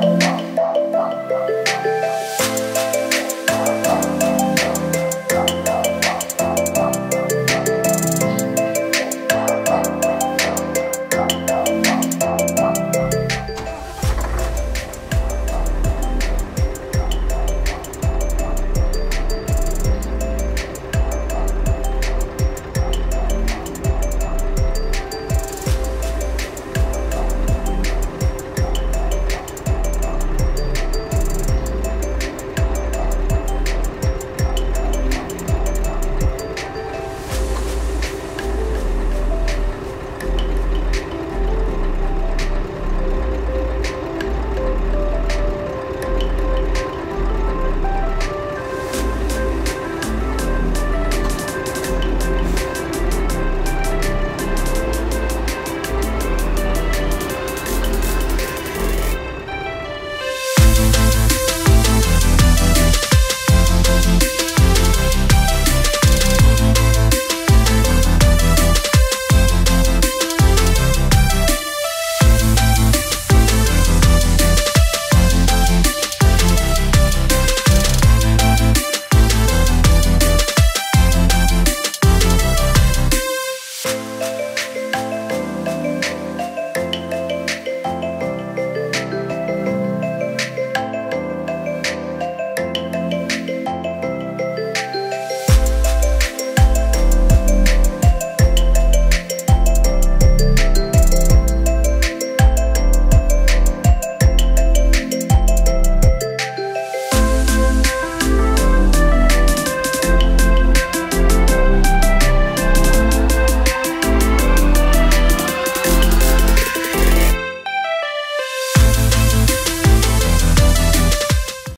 Bye.